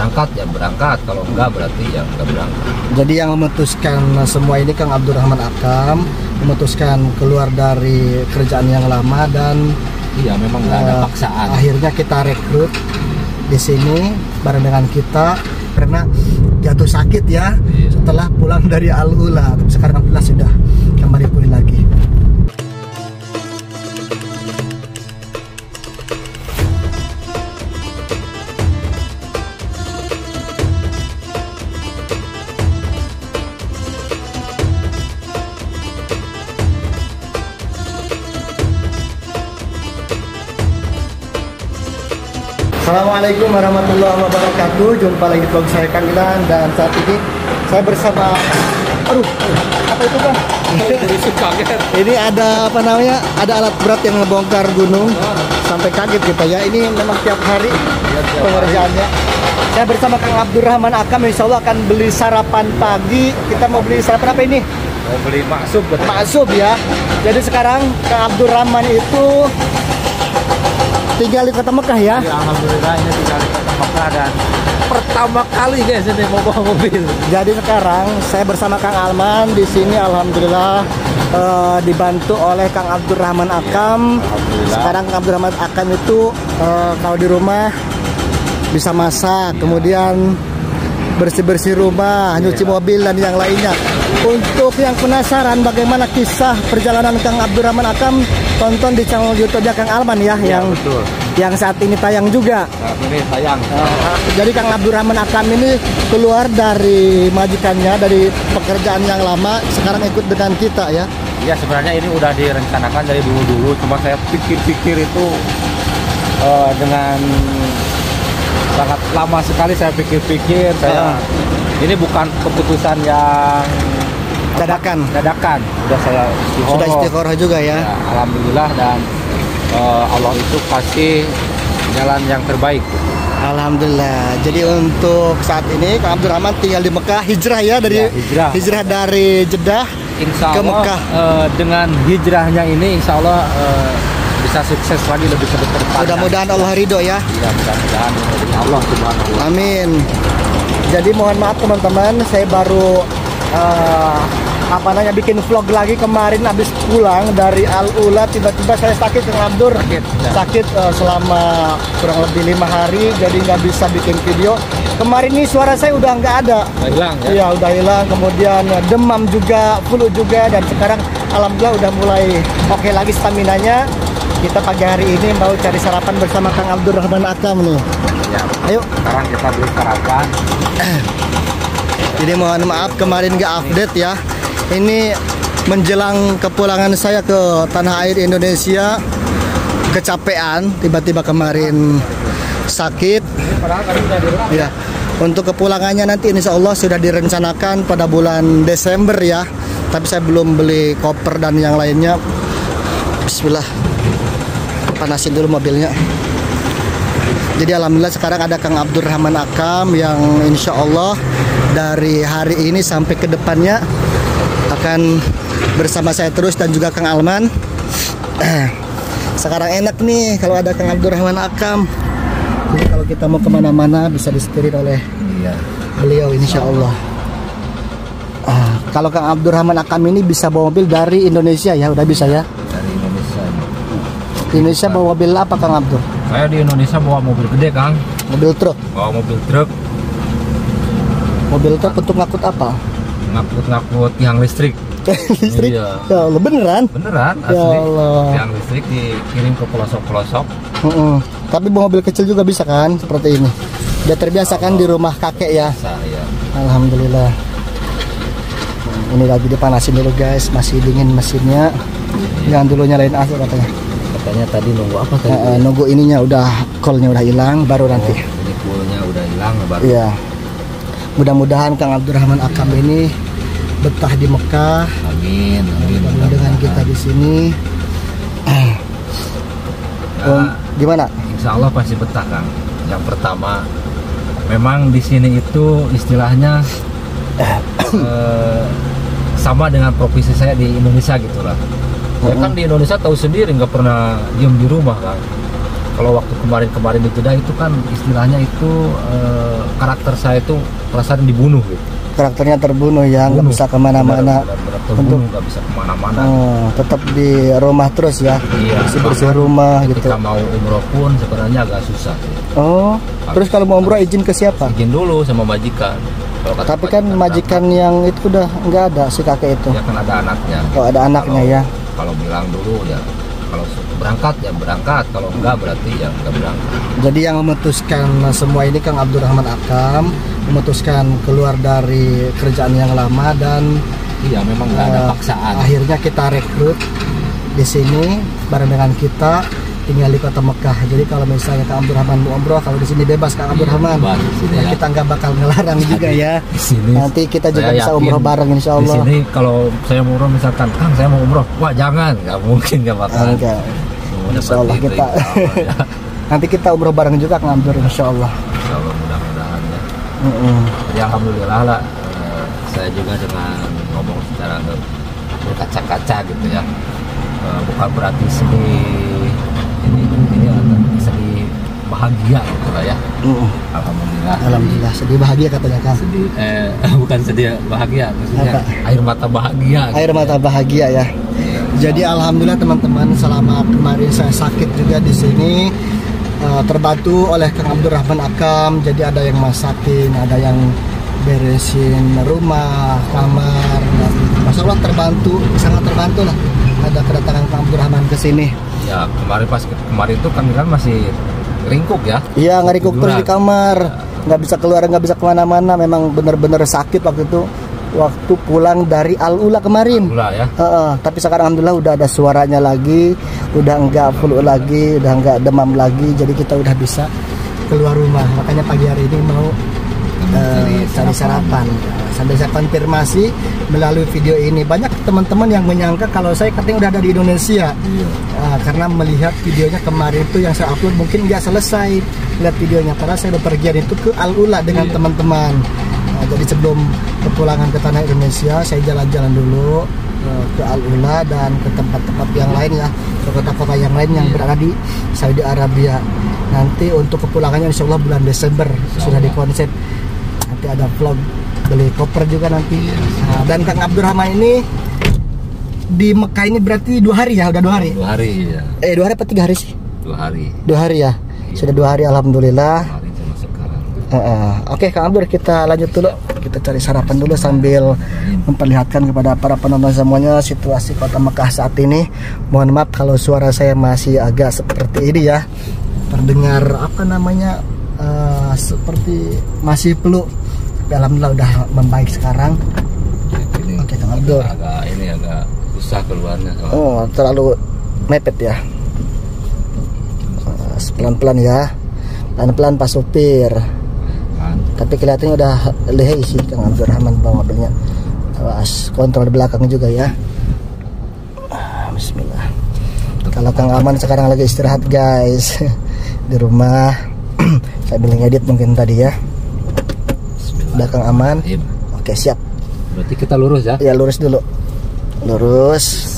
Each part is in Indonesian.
berangkat ya berangkat kalau enggak berarti ya enggak berangkat Jadi yang memutuskan semua ini Kang Abdurrahman Akam memutuskan keluar dari kerjaan yang lama dan iya memang nggak ada eh, paksaan akhirnya kita rekrut di sini bareng dengan kita karena jatuh sakit ya Iya. setelah pulang dari Al Ula. Tapi sekarang alhamdulillah sudah Assalamualaikum warahmatullahi wabarakatuh. Jumpa lagi di vlog saya Kang Ilan dan saat ini saya bersama aduh apa itu Bang? Ini ada apa namanya? Ada alat berat yang ngebongkar gunung sampai kaget kita ya. Ini memang tiap hari pengerjaannya. Saya bersama Kang Abdurrahman Akam Insya Allah akan beli sarapan pagi. Kita mau beli sarapan apa ini? mau beli maksud buat Maksud ya. Jadi sekarang Kang Abdurrahman itu tinggal di kota Mekah ya. Ya, alhamdulillah ini tinggal di kota Mekah dan pertama kali guys ini mau bawa mobil Jadi sekarang saya bersama Kang Alman di sini alhamdulillah eh, dibantu oleh Kang Abdurrahman Akam. Alhamdulillah. Sekarang Kang Abdurrahman Akam itu eh, kalau di rumah bisa masak, kemudian bersih-bersih rumah, nyuci mobil dan yang lainnya. Untuk yang penasaran bagaimana kisah perjalanan Kang Abdurrahman Akam, tonton di channel YouTube-nya Kang Alman ya, yang betul yang saat ini tayang juga. nah, ini sayang Uh, jadi Kang Abdurrahman Akam ini keluar dari majikannya dari pekerjaan yang lama sekarang ikut dengan kita ya. ya sebenarnya ini udah direncanakan dari dulu-dulu cuma saya pikir-pikir itu eh, dengan sangat lama sekali saya pikir-pikir saya Ah. ini bukan keputusan yang Dadakan. dadakan udah saya istiqoroh. Sudah istiqoroh juga ya. Ya, alhamdulillah dan eh, Allah itu kasih jalan yang terbaik Alhamdulillah. Jadi untuk saat ini Kang Abdurrahman tinggal di Mekah hijrah ya dari Ya, hijrah. dari Jeddah. Insya Ke Allah Mekah. eh, dengan hijrahnya ini Insya Allah eh, bisa sukses lagi lebih ke depan Mudah-mudahan Allah ridho ya. ya mudah-mudahan Allah subhanahu wa Amin. Jadi mohon maaf teman-teman, saya baru eh, apa namanya bikin vlog lagi kemarin habis pulang dari Al Ula tiba-tiba saya sakit Abdur Sakit, ya. sakit eh, selama kurang lebih lima hari jadi nggak bisa bikin video. Kemarin ini suara saya udah nggak ada. Hilang ya? Iya udah hilang. Kemudian eh, demam juga flu juga dan sekarang alhamdulillah udah mulai oke lagi stamina nya kita pagi hari ini mau cari sarapan bersama Kang Abdurrahman Akam nih Ya, ayo. Sekarang kita beli sarapan Jadi mohon maaf kemarin nggak update ya. Ini menjelang kepulangan saya ke tanah air Indonesia kecapean tiba-tiba kemarin sakit. Ya untuk kepulangannya nanti insya Allah sudah direncanakan pada bulan Desember ya. Tapi saya belum beli koper dan yang lainnya. Bismillah. Panasin dulu mobilnya jadi alhamdulillah sekarang ada Kang Abdurrahman Akam yang insya Allah dari hari ini sampai ke depannya akan bersama saya terus dan juga Kang Alman. Sekarang enak nih kalau ada Kang Abdurrahman Akam. Jadi kalau kita mau ke mana-mana bisa disetirin oleh iya beliau insya Allah. Ah, kalau Kang Abdurrahman Akam ini bisa bawa mobil dari Indonesia ya, udah bisa ya. dari Indonesia Indonesia bawa mobil apa Kang Abdur? Saya di Indonesia bawa mobil gede Kang Mobil truk. bawa mobil truk Mobil truk untuk ngangkut apa? ngakut-ngakut tiang listrik Listrik. Iya. Ya Allah beneran. beneran Ya asli Allah. tiang listrik dikirim ke pelosok-pelosok Mm-mm. Tapi bawa mobil kecil juga bisa kan seperti ini. Udah terbiasa kan di rumah kakek ya. saya Alhamdulillah. Ini lagi dipanasin dulu guys, masih dingin mesinnya. Jangan dulu nyalain AC katanya. Katanya tadi nunggu apa tadi eh, nunggu ininya udah callnya udah hilang, baru nanti. ini poolnya udah hilang baru Iya. Mudah-mudahan Kang Abdurrahman Akam ini betah di Mekah amin amin dan dengan kita di sini. Om, gimana? Insya Allah pasti betah Kang. Yang pertama, memang di sini itu istilahnya eh, sama dengan profesi saya di Indonesia gitu Saya kan di Indonesia tahu sendiri nggak pernah diem di rumah kan. kalau waktu kemarin-kemarin di Jeddah itu kan istilahnya itu eh, karakter saya itu perasaan dibunuh gitu. karakternya terbunuh ya nggak bisa ke mana-mana. Terbunuh nggak bisa ke mana-mana. Oh, tetap di rumah terus ya? Iya, bersih bersih bahkan rumah gitu. mau umroh pun sebenarnya agak susah oh terus kalau mau umroh izin ke siapa? izin dulu sama majikan. Kalau kata tapi kan majikan yang itu udah nggak ada si kakek itu. Ya kan ada anaknya. Oh ada anaknya Kalau- ya kalau bilang dulu ya kalau berangkat ya berangkat kalau enggak berarti ya enggak berangkat. Jadi yang memutuskan semua ini Kang Abdurrahman Akam memutuskan keluar dari kerjaan yang lama dan iya memang nggak ada eh, paksaan. akhirnya kita rekrut di sini bareng dengan kita tinggal di kota Mekah. Jadi kalau misalnya Kang Abdurrahman mau umroh, kalau di sini bebas Kang Abdurrahman. bebas di sini Ya, ya. kita nggak bakal ngelarang juga ya. di sini Nanti kita juga bisa umroh bareng insya di Allah. sini kalau saya mau umroh misalkan kang saya mau umroh wah jangan nggak mungkin nggak bakal Enggak. Semua Insya Allah itu, kita ya. nanti kita umroh bareng juga Kang Abdur insya Allah. Insya Allah mudah-mudahan ya Mm-mm. Jadi alhamdulillah lah eh, saya juga dengan ngomong secara ber- berkaca-kaca gitu ya Eh, bukan berarti sedih ini ini sedih bahagia gitu lah ya Mm-mm. alhamdulillah Alhamdulillah sedih bahagia katanya Kang. sedih eh bukan sedih bahagia maksudnya Apa? air mata bahagia gitu Air mata bahagia ya. Iya. Jadi alhamdulillah teman-teman selama kemarin saya sakit juga di sini eh, terbantu oleh Kang Abdurrahman Akam. Jadi ada yang masakin, ada yang beresin rumah, kamar. Dan Masya Allah terbantu, sangat terbantu lah. Ada kedatangan Kang Abdurrahman ke sini. ya kemarin pas kemarin itu kan kan masih ringkuk ya Iya ngerikuk terus di kamar, nggak bisa keluar, nggak bisa ke mana-mana. Memang benar-benar sakit waktu itu. Waktu pulang dari Al Ula kemarin. pula ya tapi sekarang alhamdulillah udah ada suaranya lagi, udah enggak flu lagi, udah enggak demam lagi, jadi kita udah bisa keluar rumah. Makanya pagi hari ini mau eh, cari sarapan. Sambil saya konfirmasi melalui video ini banyak teman-teman yang menyangka kalau saya katanya udah ada di Indonesia. Ah, karena melihat videonya kemarin itu yang saya upload mungkin nggak selesai lihat videonya karena saya bepergian itu ke Al Ula dengan Iya. teman-teman. Nah, jadi sebelum kepulangan ke tanah Indonesia, saya jalan-jalan dulu eh, ke Al Ula dan ke tempat-tempat yang lain ya, ke kota-kota yang lain yang Iya. berada di Saudi Arabia. Nanti untuk kepulangannya Insya Allah bulan Desember sudah Allah. dikonsep. Nanti ada vlog beli koper juga nanti. Iya. Nah, dan Kang Abdurrahman ini di Mekah ini berarti dua hari ya, udah dua hari. dua hari ya Eh dua hari apa tiga hari sih? dua hari Dua hari ya. Iya. Sudah dua hari Alhamdulillah. sama sekarang Heeh. Oke Kang Abdur kita lanjut dulu kita cari sarapan dulu sambil memperlihatkan kepada para penonton semuanya situasi kota Mekah saat ini mohon maaf kalau suara saya masih agak seperti ini ya terdengar apa namanya eh, seperti masih peluk tapi alhamdulillah udah membaik sekarang. Ini Oke, Kang Abdur. agak ini agak susah keluarnya. Soalnya. oh terlalu mepet ya. Pelan pelan ya. Pelan pelan Pak Supir. Tapi kelihatannya udah lehai sih Kang Abdurrahman bawa mobilnya. Awas kontrol di belakang juga ya. Ah, Bismillah. Kalau Kang Aman sekarang lagi istirahat guys. Di rumah. Saya bilang edit mungkin tadi ya udah Kang Aman. Iya. oke siap. Berarti kita lurus ya? Ya lurus dulu. Lurus.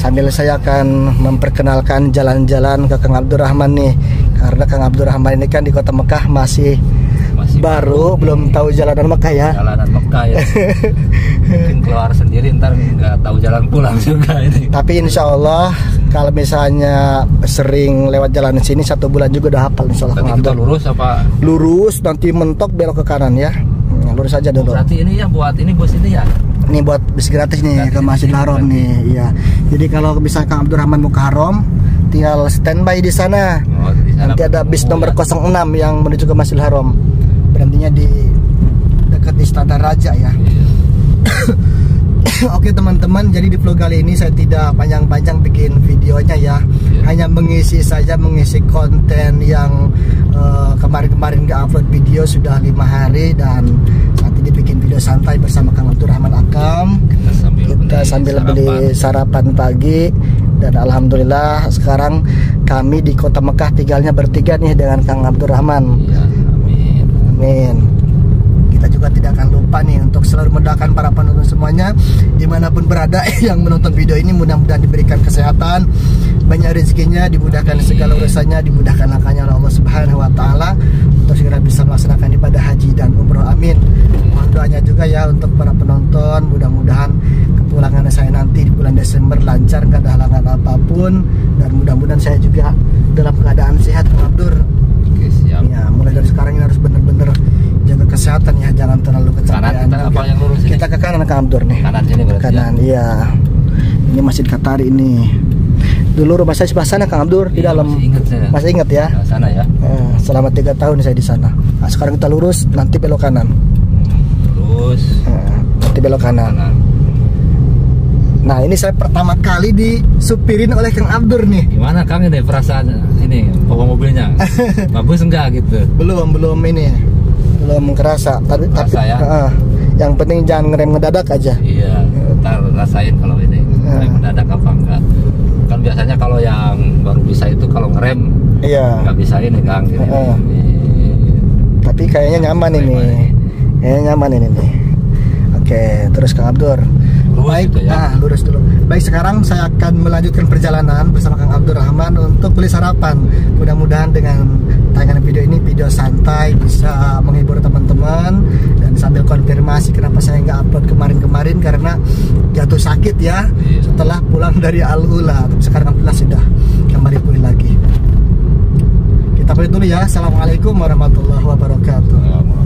Sambil saya akan memperkenalkan jalan-jalan ke Kang Abdurrahman nih. Karena Kang Abdurrahman ini kan di kota Mekah masih masih baru belum tahu jalanan Mekah ya. Jalanan Mekah ya. Mungkin keluar sendiri ntar nggak tahu jalan pulang juga ini. Tapi insya Allah kalau misalnya sering lewat jalan sini satu bulan juga udah hafal insya Allah. Kang kita lurus apa? Lurus nanti mentok belok ke kanan ya. Lurus aja dulu. berarti ini ya buat ini bos ini ya Ini buat bis gratis nih Gratis ke Masjid Haram nih. Iya. Jadi kalau bisa Kang Abdurrahman Haram, tinggal standby di sana. Oh, di sana Nanti ada bis nomor ya. 06 yang menuju ke Masjidil Haram. Berhentinya di dekat Istana Raja ya. Iya. Oke teman-teman, jadi di vlog kali ini saya tidak panjang-panjang bikin videonya ya. Iya. Hanya mengisi saja mengisi konten yang eh, kemarin-kemarin nggak upload video sudah lima hari dan saat ini bikin video santai bersama Kang Abdurrahman Akam. kita sambil Kita sambil beli sarapan pagi dan alhamdulillah sekarang kami di Kota Mekah tinggalnya bertiga nih dengan Kang Abdurrahman. Iya, amin Amin. Juga tidak jangan lupa nih untuk selalu mendoakan para penonton semuanya di mana pun berada yang menonton video ini mudah-mudahan diberikan kesehatan banyak rezekinya dimudahkan segala urusannya dimudahkan langkahnya oleh Allah Subhanahu Wa Taala untuk segera bisa melaksanakan ibadah haji dan umroh. Amin. Mohon doanya juga ya untuk para penonton mudah-mudahan kepulangan saya nanti di bulan Desember lancar gak ada halangan apa pun dan mudah-mudahan saya juga dalam keadaan sehat Abdur Oke, siap. Ya, mulai dari sekarang ini harus benar-benar jaga kesehatan ya, jangan terlalu kecapean. Kanan kita apa yang lurus ini? Kita ke kanan Kang Abdur nih. Kanan sini berarti Kanan, iya. Ini Masjid Qatar ini. Dulu rumah saya sebelah sana Kang Abdur di Iya, dalam. masih ingat saya. Masih ingat ya? Nah, sana ya. Eh, selama tiga tahun saya di sana. Nah, sekarang kita lurus, nanti belok kanan. Terus Eh, nanti belok kanan. kanan. Nah, ini saya pertama kali disupirin oleh Kang Abdur nih. Gimana Kang ini perasaan ini bawa mobilnya? Bagus enggak gitu? Belum, belum ini. Belum kerasa. Tapi tapi ya? eh, yang penting jangan ngerem ngedadak aja. Iya, ntar rasain kalau ini Ya. ngerem mendadak apa enggak. Kan biasanya kalau yang baru bisa itu kalau ngerem Iya. nggak bisa ini Kang. Gini. Ini. Tapi kayaknya nyaman ini. Kayaknya nyaman ini nih. Oke, terus Kang Abdur. Lurus Baik, ya. nah, lurus dulu. Baik, sekarang saya akan melanjutkan perjalanan bersama Kang Abdur Rahman untuk beli sarapan. Mudah-mudahan dengan tayangan video ini video santai bisa menghibur teman-teman. Dan sambil konfirmasi kenapa saya nggak upload kemarin-kemarin karena jatuh sakit ya iya. setelah pulang dari Al-Ula. Sekarang alhamdulillah sudah kembali pulih lagi. Kita pulih dulu ya. Assalamualaikum warahmatullahi wabarakatuh.